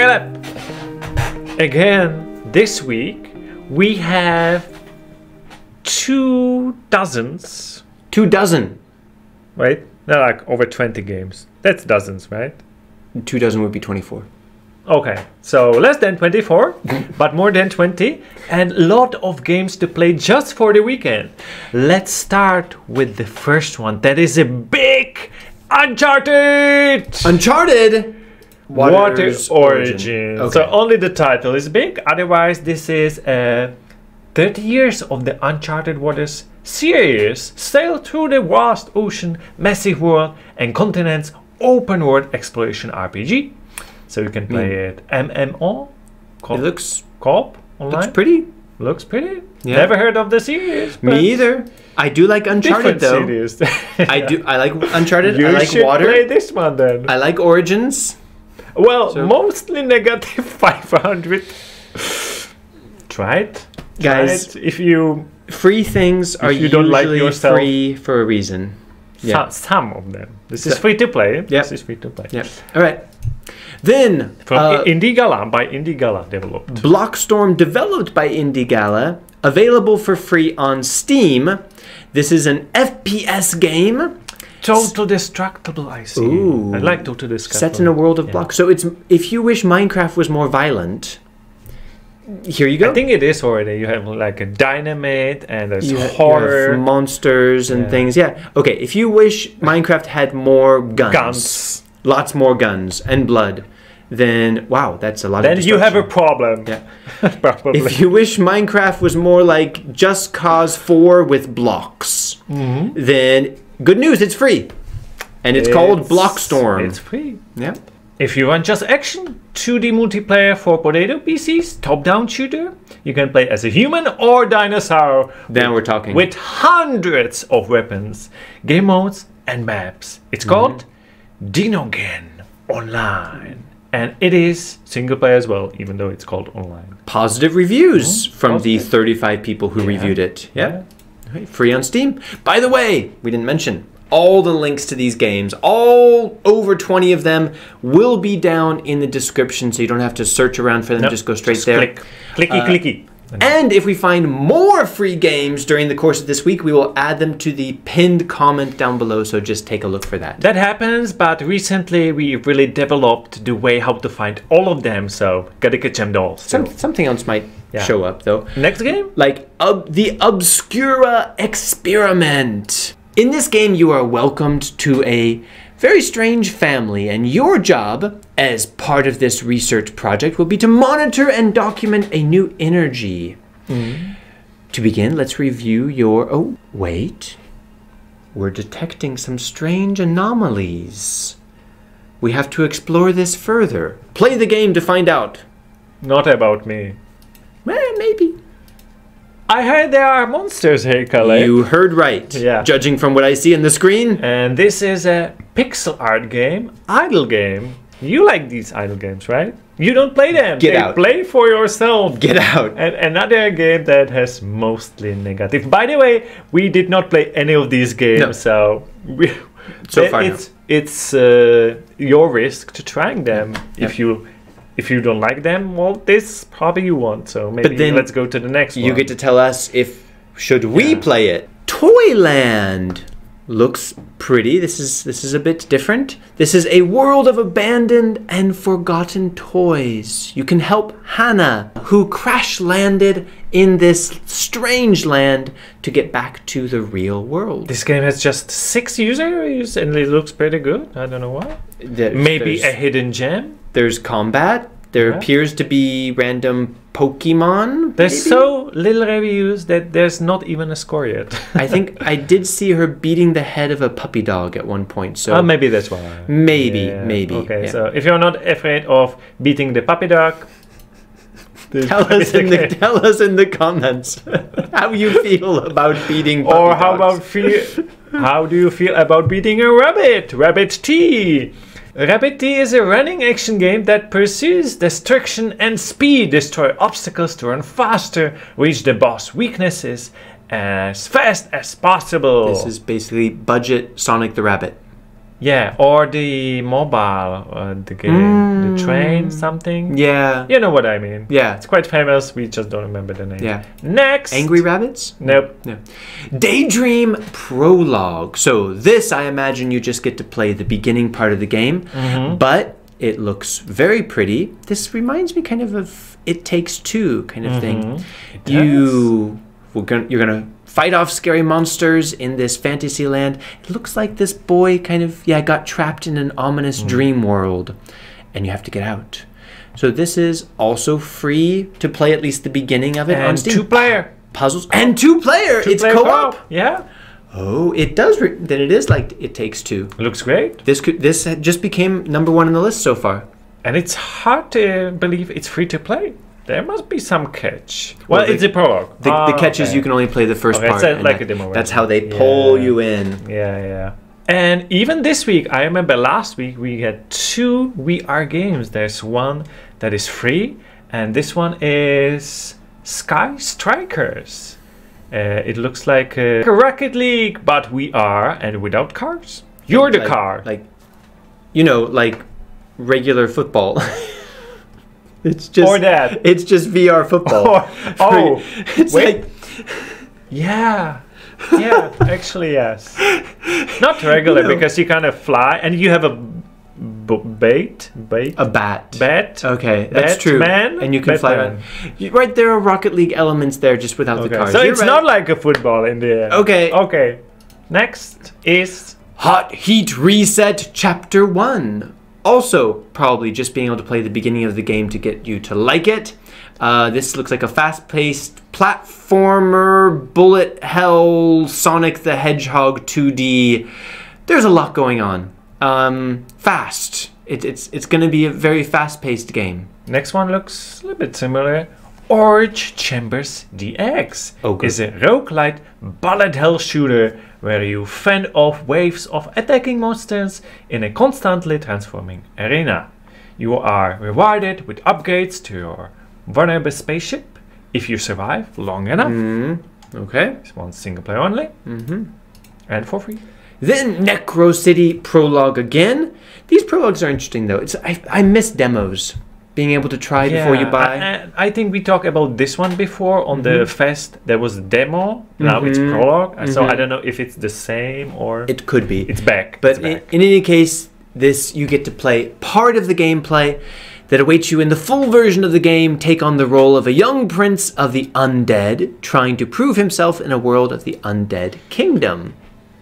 Caleb. Again, this week we have two dozens. Two dozen. Right? They're like over 20 games. That's dozens, right? Two dozen would be 24. Okay, so less than 24, but more than 20, and a lot of games to play just for the weekend. Let's start with the first one. That is a big Uncharted! Uncharted! Water Waters Origin. Okay. So only the title is big. Otherwise, this is uh, 30 years of the Uncharted Waters series. Sail through the vast ocean, massive world, and continents. Open world exploration RPG. So you can play it MMO. It looks co-op online. looks pretty. Looks pretty. Yeah. Never heard of the series. Me either. I do like Uncharted though. series. I do. I like Uncharted. You I like should Water. play this one then. I like Origins. Well, So- mostly negative 500. Try it. Try Guys, it. if you free things are you don't like usually yourself- free for a reason. Yeah. some, of them. This is free to play. Yep. This is free to play. Yep. All right. Then From uh, Indie Gala by Indie Gala developed. Blockstorm, developed by Indie Gala, available for free on Steam. This is an FPS game Total Destructible, I see. Ooh. I like Total Destructible. set in a world of Yeah. blocks. So it's if you wish Minecraft was more violent, here you go. I think it is already. You have like a dynamite and there's you ha- you have horror, monsters and Yeah. things. Yeah. Okay. If you wish Minecraft had more guns, guns. lots more guns and blood, then wow, that's a lot. Then of you have a problem. Yeah. Probably. If you wish Minecraft was more like Just Cause 4 with blocks, Mm-hmm. then good news, it's free. And it's, called Blockstorm. It's free. yeah. If you want just action, 2D multiplayer for potato PCs, top-down shooter, you can play as a human or dinosaur. Then we're talking. with hundreds of weapons, game modes, and maps. It's Mm-hmm. called Dinogen Online. And it is single player as well, even though it's called online. Positive reviews from the 35 people who Yeah. reviewed it. Yeah. Right, Free on Steam. By the way, we didn't mention all the links to these games, all over 20 of them, will be down in the description so you don't have to search around for them. Nope, just go straight just there. Click. Clicky, Uh, clicky. And if we find more free games during the course of this week, we will add them to the pinned comment down below. So just take a look for that. That happens, but recently we really developed the way how to find all of them, so gotta get them all. Some, something else might Yeah. show up though. Next game? like ob- the Obscura experiment. In this game, you are welcomed to a very strange family, and your job as part of this research project will be to monitor and document a new energy. Mm-hmm. To begin, let's review your. Oh, wait. We're detecting some strange anomalies. We have to explore this further. Play the game to find out. Not about me. Eh, maybe. I heard there are monsters here, Calais. You heard right. Yeah. Judging from what I see in the screen. And this is a pixel art game, idle game. You like these idle games, right? You don't play them. Get they out. Play for yourself. Get out. And another game that has mostly negative. By the way, we did not play any of these games, No. so we, So far, no. it's it's uh, your risk to trying them. Yep. If you if you don't like them, well, this probably you want. So maybe then let's go to the next one. You get to tell us if should we Yeah. play it. Toyland looks pretty. This is this is a bit different. This is a world of abandoned and forgotten toys. You can help Hannah, who crash landed in this strange land, to get back to the real world. This game has just six users and it looks pretty good. I don't know why. There's- Maybe a hidden gem. There's combat. There Yeah. appears to be random Pokemon. There's maybe? so little reviews that there's not even a score yet. I think I did see her beating the head of a puppy dog at one point. So Oh, maybe that's why. Maybe, Yeah, maybe, Okay, yeah. so if you're not afraid of beating the puppy dog, tell us in the tell us in the comments how you feel about beating. Puppy Or how dogs. about feel? how do you feel about beating a rabbit? Rabbit T. Rabbit T is a running action game that pursues destruction and speed, destroy obstacles to run faster, reach the boss weaknesses as fast as possible. This is basically budget Sonic the Rabbit. Yeah, or the mobile, uh, the game, the train, something. Yeah. You know what I mean. Yeah. It's quite famous. We just don't remember the name. Yeah. Next. Angry Rabbits? Nope. No. Daydream Prologue. So this, I imagine, you just get to play the beginning part of the game, Mm-hmm. but it looks very pretty. This reminds me kind of of It Takes Two kind of thing. Mm-hmm. You, we're gonna, you're gonna fight off scary monsters in this fantasy land. It looks like this boy kind of yeah got trapped in an ominous Mm. dream world, and you have to get out. So this is also free to play at least the beginning of it on And Steam two player. puzzles and two player. it's Player co-op. Yeah. Oh, it does. Re- then it is like it takes two. Looks great. This could this just became number one on the list so far. And it's hard to believe it's free to play. There must be some catch. Well, Well, the- it's a prologue. The, the Ah, catch is you can only play the first Okay, part. it's a- like that- a demo That's how they pull Yeah. you in. Yeah, yeah. And even this week, I remember last week we had two VR games. There's one that is free, and this one is Sky Strikers. Uh, it looks like a Rocket League, but we are and without cars. You're the Like- car. Like, you know, like regular football. it's just Or that. It's just VR football. Oh, or- oh, it's wait. like Yeah. Yeah, actually, yes. Not regular No. because you kind of fly and you have a b- bait, bait, a bat. bat. Okay, that's true. Man, And you can fly around. Right, there are Rocket League elements there, just without the Okay, cars. so You're it's right. not like a football in the end. Okay. Okay. Next is Hot Heat Reset Chapter 1. Also, probably just being able to play the beginning of the game to get you to like it. Uh, this looks like a fast paced platformer, bullet hell, Sonic the Hedgehog 2D. There's a lot going on. Um, fast. It, it's it's going to be a very fast paced game. next one looks a little bit similar. Ogre Chambers DX Oh, good. is a roguelite bullet hell shooter where you fend off waves of attacking monsters in a constantly transforming arena. You are rewarded with upgrades to your vulnerable spaceship if you survive long enough. Mm, okay. This one's single player only Mm-hmm. and for free. Then Necro City Prologue again. These prologues are interesting though. It's I, I miss demos. Being able to try before you buy. I, I think we talked about this one before on the fest. There was a demo. Now it's Mhm. prologue. So I Mhm. don't know if it's the same or it could be. it's back. But it's in, in any case, this you get to play part of the gameplay that awaits you in the full version of the game. Take on the role of a young prince of the undead, trying to prove himself in a world of the undead kingdom.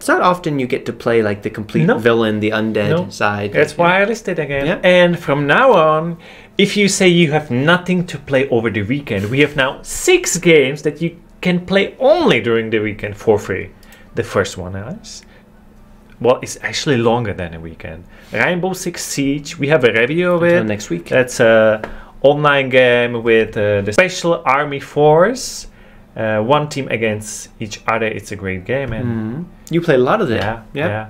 It's not often you get to play like the complete No. villain, the undead No. side. That's why I listed again. Yeah. And from now on, if you say you have nothing to play over the weekend, we have now six games that you can play only during the weekend for free. The first one is well, it's actually longer than a weekend. Rainbow Six Siege. We have a review of Until it. next week. That's a online game with uh, the Special Army Force. Uh, one team against each other. It's a great game, and Mhm. You play a lot of that. yeah, Yeah. yeah,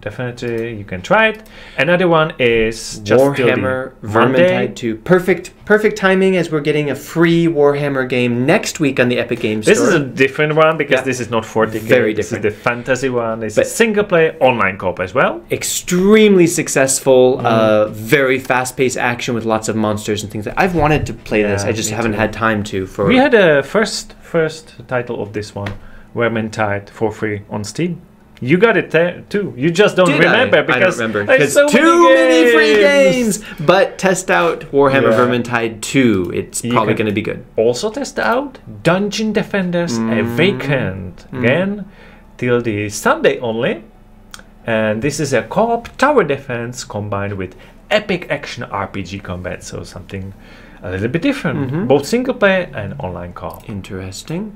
definitely you can try it. Another one is just Warhammer Vermintide 2. Perfect, perfect timing as we're getting a free Warhammer game next week on the Epic Games This Store. is a different one because Yeah. this is not 40k. Very This different. is the fantasy one. It's But- a single player online co-op as well. extremely successful, Mm. uh, very fast-paced action with lots of monsters and things. Like I've wanted to play this, I just haven't too. had time to. For We had a first first title of this one, Vermintide, for free on Steam. You got it there too. You just don't Did I? remember I don't because remember there's so too many, free games. games. But test out Warhammer Yeah. Vermintide 2. It's You probably going to be good. Also test out Dungeon Defenders Mm. Awakened Mm. again till the Sunday only. And this is a co-op tower defense combined with epic action RPG combat, so something a little bit different. Mhm. Both single player and online co-op. Interesting.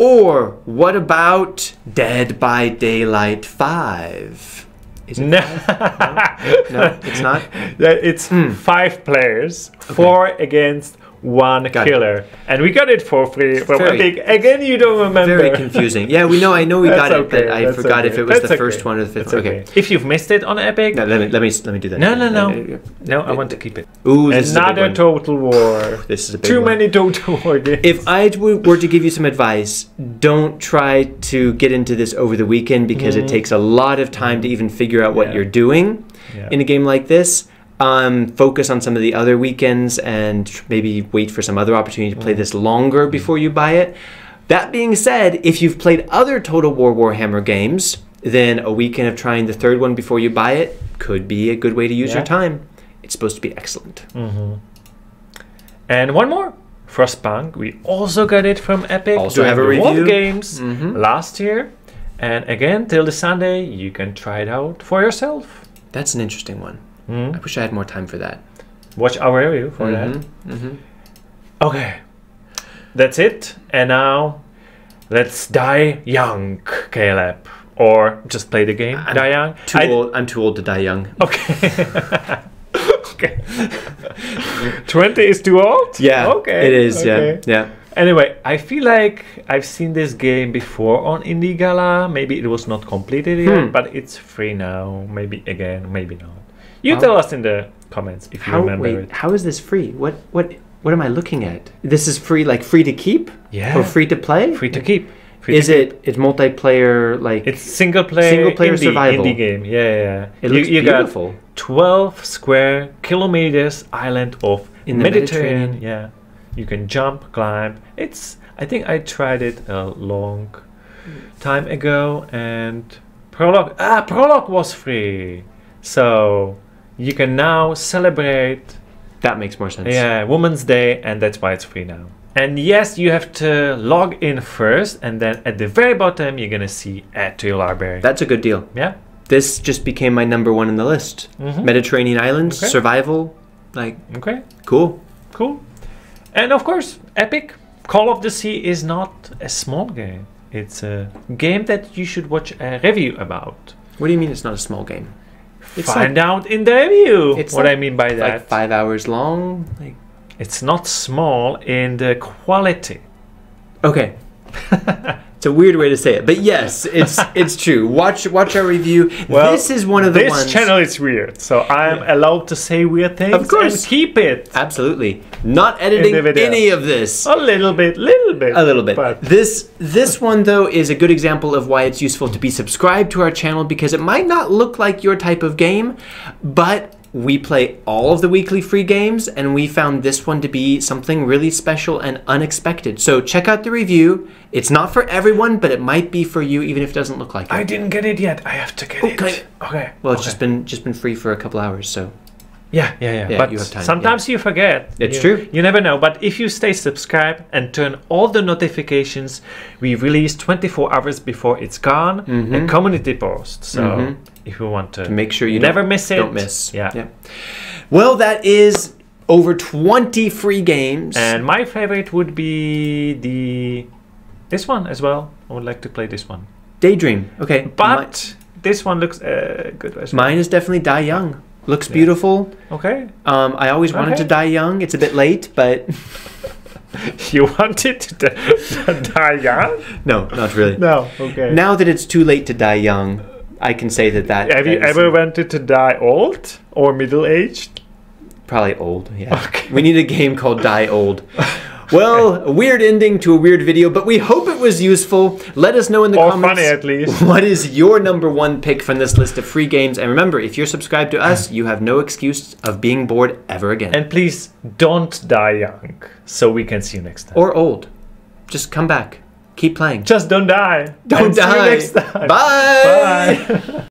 Or what about Dead by Daylight 5? Is it? No, No, it's not. It's Hmm. five players, four against one Got it. killer, and we got it for free from Very- Epic. Again, you don't remember. Very confusing. Yeah, we know. I know we got it, but I forgot if it was that's the okay, first one or the fifth. one. Okay. If you've missed it on Epic, No, let me let me let me do that. no, no, no, Uh, no, I want to keep it. Ooh, this is a Another. Total War. This is a big Too one. many Total War games. If I were to give you some advice, don't try to get into this over the weekend because it takes a lot of time to even figure out what Yeah. you're doing Yeah. in a game like this. Um, focus on some of the other weekends and maybe wait for some other opportunity to play this longer before you buy it. That being said, if you've played other Total War Warhammer games, then a weekend of trying the third one before you buy it could be a good way to use Yeah. your time. It's supposed to be excellent. And one more. Frostpunk. We also got it from Epic Also have a review. Games Mhm. last year. And again, till the Sunday, you can try it out for yourself. That's an interesting one. Mhm. I wish I had more time for that. Watch our review for that. Mhm, mhm. Okay, that's it. And now, let's die young, Caleb, or just play the game. I'm die young. Too I- old. I'm too old to die young. Okay. okay. Twenty is too old. Yeah. Okay. It is. okay. Yeah. Yeah. Anyway, I feel like I've seen this game before on Indie Gala. Maybe it was not completed yet, Hmm. but it's free now. Maybe again, maybe not. You tell us in the comments if you How? remember Wait. it. How is this free? What? What? What am I looking at? This is free, like free to keep Yeah. or free to play? Free to keep. Free Is to keep. it? It's multiplayer. Like It's single player. Single player indie, survival. indie game. Yeah, yeah. yeah. it You- looks you got beautiful. 12 square kilometers island of In the Mediterranean. Mediterranean. Yeah. You can jump, climb. It's I think I tried it a long time ago and Prologue ah Prologue was free. So you can now celebrate That makes more sense. yeah, Women's Day and that's why it's free now. And yes, you have to log in first and then at the very bottom you're going to see add to your library. That's a good deal. yeah. This just became my number one in the list. Mhm. Mediterranean islands, Okay. survival, like Okay. cool. Cool. And of course, Epic Call of the Sea is not a small game. It's a game that you should watch a review about. What do you mean it's not a small game? It's Find out in the review It's what like- I mean by that. Like five hours long. Like It's not small in the quality. okay. it's a weird way to say it, but yes, it's it's true. Watch watch our review. Well, this is one of the this ones. channel is weird, so I'm allowed to say weird things Of course. keep it Absolutely, not editing any of this. a little bit, little bit, A little bit. But This this one though is a good example of why it's useful to be subscribed to our channel because it might not look like your type of game, but we play all of the weekly free games and we found this one to be something really special and unexpected. So check out the review. It's not for everyone, but it might be for you even if it doesn't look like it. I didn't get it yet. I have to get Okay. it. Okay. well, it's okay. just been just been free for a couple hours, so Yeah, yeah, yeah. Yeah, but you have time, sometimes you forget. It's You- true. You never know. But if you stay subscribed and turn all the notifications, we release 24 hours before it's gone a community post. So Mhm. If you want to, to make sure you never miss it, don't miss. Yeah. yeah. Well, that is over 20 free games. And my favorite would be the this one as well. I would like to play this one. Daydream. Okay. But this one looks uh, good well. Mine is definitely Die Young. Looks beautiful. Okay. Um, I always wanted Okay. to die young. It's a bit late, but You wanted to die young? no, not really. No. Okay. Now that it's too late to die young, I can say that that Have you that ever wanted to die old or middle aged? probably old. Yeah, Okay. we need a game called Die Old. Well, a weird ending to a weird video, but we hope it was useful. Let us know in the Or comments funny at least. what is your number one pick from this list of free games. And remember, if you're subscribed to us, you have no excuse of being bored ever again. And please don't die young, so we can see you next time. or old. Just come back. Keep playing. Just don't die. Don't And see you die. next time. Bye. Bye.